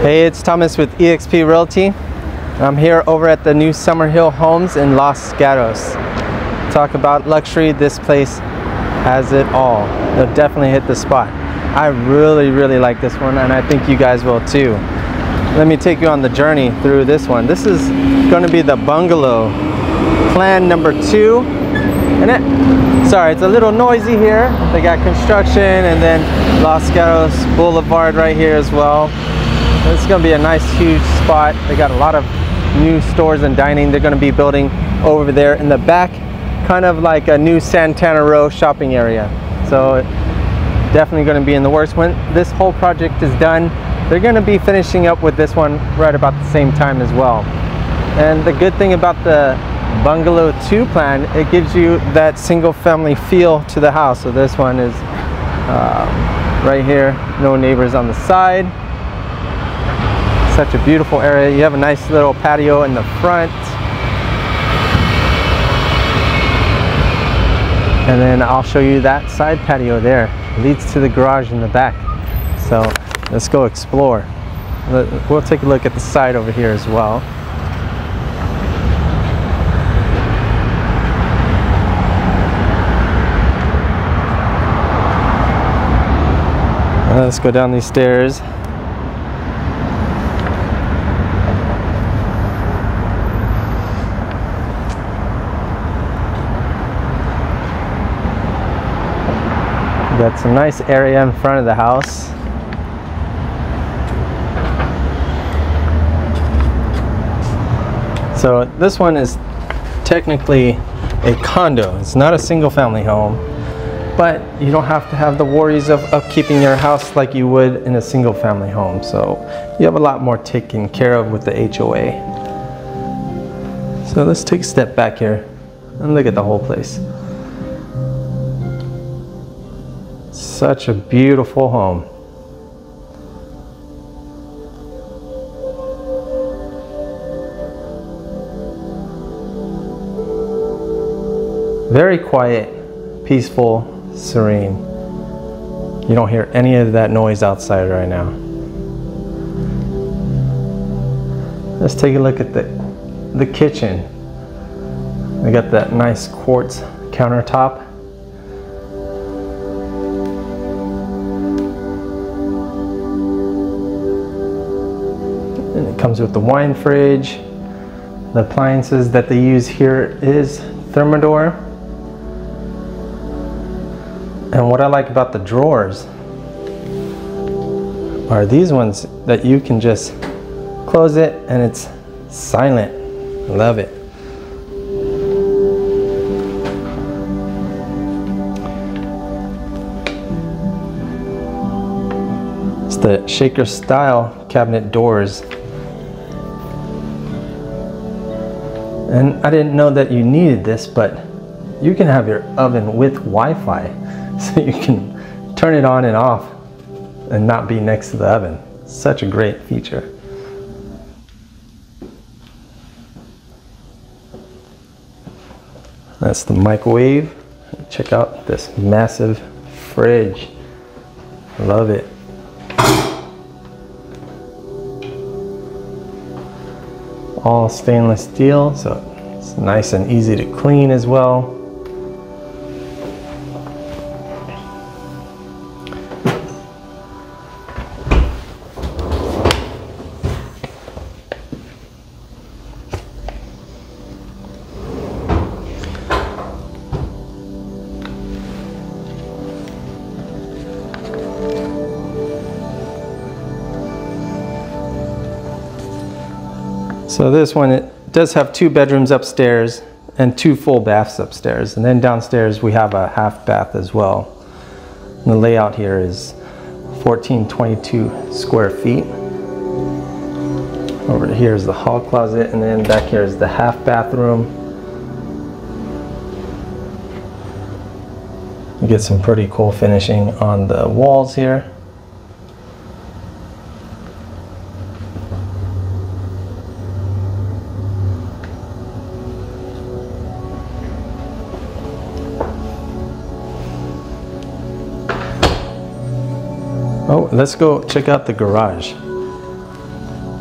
Hey, it's Thomas with eXp Realty. I'm here over at the new Summerhill Homes in Los Gatos. Talk about luxury, this place has it all. It'll definitely hit the spot. I really, really like this one and I think you guys will too. Let me take you on the journey through this one. This is going to be the bungalow plan number two. And it, sorry, it's a little noisy here. They got construction and then Los Gatos Boulevard right here as well. This is going to be a nice huge spot. They got a lot of new stores and dining they're going to be building over there in the back kind of like a new Santana Row shopping area. So definitely going to be in the works. When this whole project is done, they're going to be finishing up with this one right about the same time as well. And the good thing about the Bungalow 2 plan, it gives you that single family feel to the house. So this one is uh, right here, no neighbors on the side. Such a beautiful area. You have a nice little patio in the front. And then I'll show you that side patio there. It leads to the garage in the back. So let's go explore. We'll take a look at the side over here as well. Uh, let's go down these stairs. Got some nice area in front of the house. So this one is technically a condo. It's not a single family home, but you don't have to have the worries of upkeeping your house like you would in a single family home. So you have a lot more taken care of with the HOA. So let's take a step back here and look at the whole place. Such a beautiful home. Very quiet, peaceful, serene. You don't hear any of that noise outside right now. Let's take a look at the, the kitchen. We got that nice quartz countertop. And it comes with the wine fridge. The appliances that they use here is Thermador. And what I like about the drawers are these ones that you can just close it and it's silent. Love it. It's the shaker style cabinet doors And I didn't know that you needed this, but you can have your oven with Wi-Fi. So you can turn it on and off and not be next to the oven. Such a great feature. That's the microwave. Check out this massive fridge. Love it. all stainless steel, so it's nice and easy to clean as well. So this one, it does have two bedrooms upstairs and two full baths upstairs. And then downstairs we have a half bath as well. And the layout here is 1422 square feet. Over here is the hall closet and then back here is the half bathroom. You get some pretty cool finishing on the walls here. Oh, let's go check out the garage.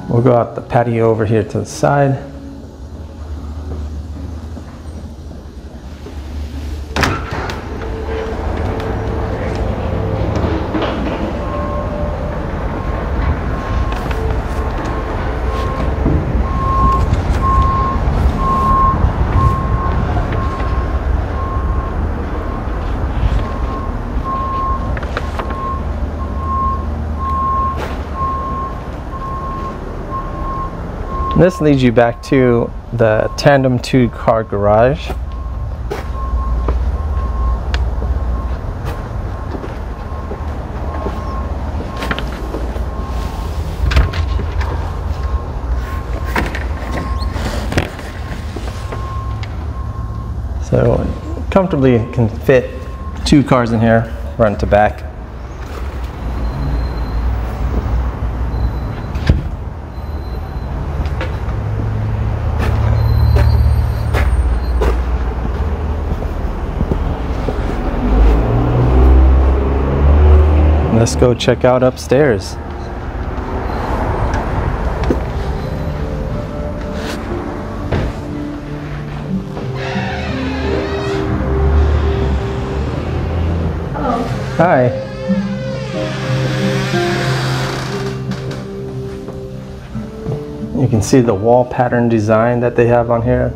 We'll go out the patio over here to the side. This leads you back to the tandem two car garage. So comfortably can fit two cars in here, front to back. Let's go check out upstairs. Hello. Hi. You can see the wall pattern design that they have on here.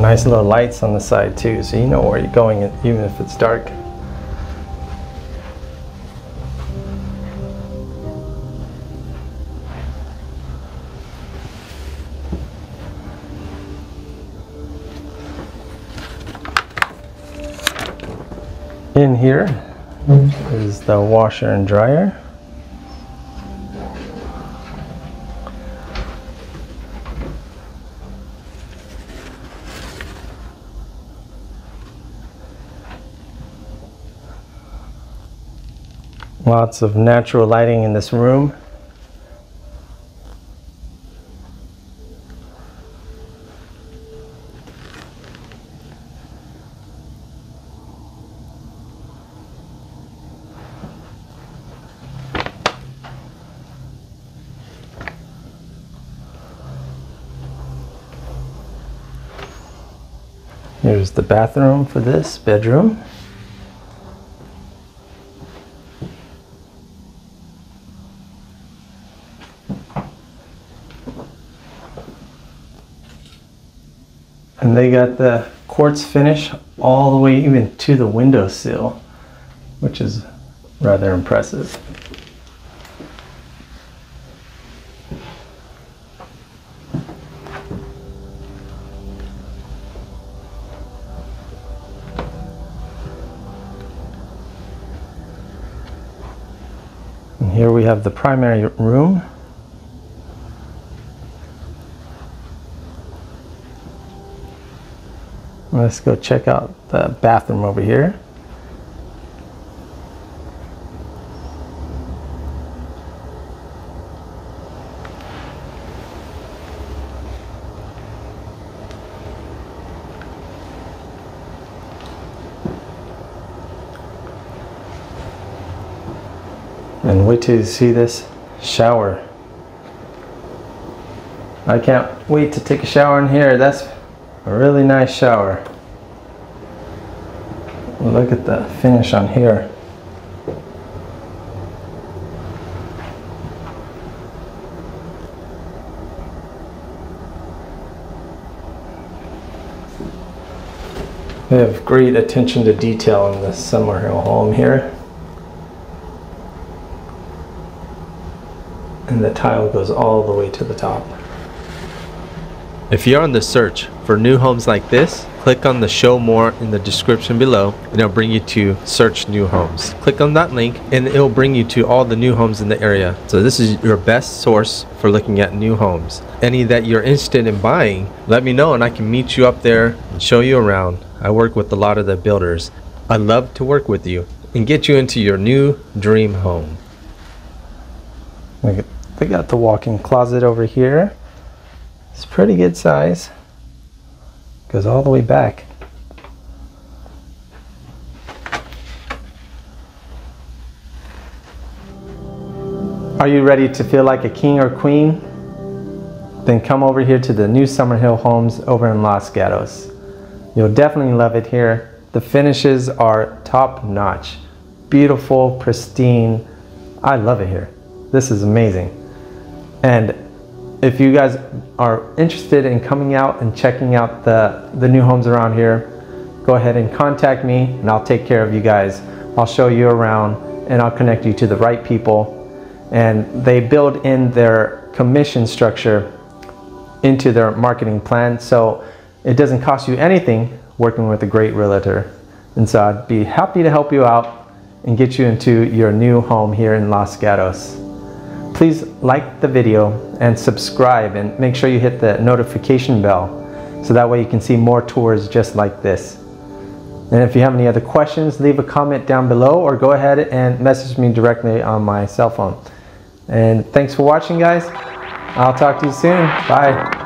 Nice little lights on the side too, so you know where you're going even if it's dark. In here is the washer and dryer. Lots of natural lighting in this room. Here's the bathroom for this bedroom. And they got the quartz finish all the way even to the windowsill, which is rather impressive. And here we have the primary room. Let's go check out the bathroom over here. And wait till you see this shower. I can't wait to take a shower in here. That's a really nice shower. Look at the finish on here. They have great attention to detail in this Summerhill home here. And the tile goes all the way to the top. If you're on the search for new homes like this, click on the show more in the description below and it'll bring you to search new homes. Click on that link and it'll bring you to all the new homes in the area. So this is your best source for looking at new homes. Any that you're interested in buying, let me know and I can meet you up there and show you around. I work with a lot of the builders. I love to work with you and get you into your new dream home. They got the walk-in closet over here. It's pretty good size. Goes all the way back. Are you ready to feel like a king or queen? Then come over here to the new Summerhill Homes over in Los Gatos. You'll definitely love it here. The finishes are top notch. Beautiful, pristine. I love it here. This is amazing. And if you guys are interested in coming out and checking out the, the new homes around here, go ahead and contact me and I'll take care of you guys. I'll show you around and I'll connect you to the right people. And they build in their commission structure into their marketing plan. So it doesn't cost you anything working with a great realtor. And so I'd be happy to help you out and get you into your new home here in Los Gatos. Please like the video and subscribe and make sure you hit the notification bell so that way you can see more tours just like this. And if you have any other questions, leave a comment down below or go ahead and message me directly on my cell phone. And thanks for watching guys. I'll talk to you soon. Bye.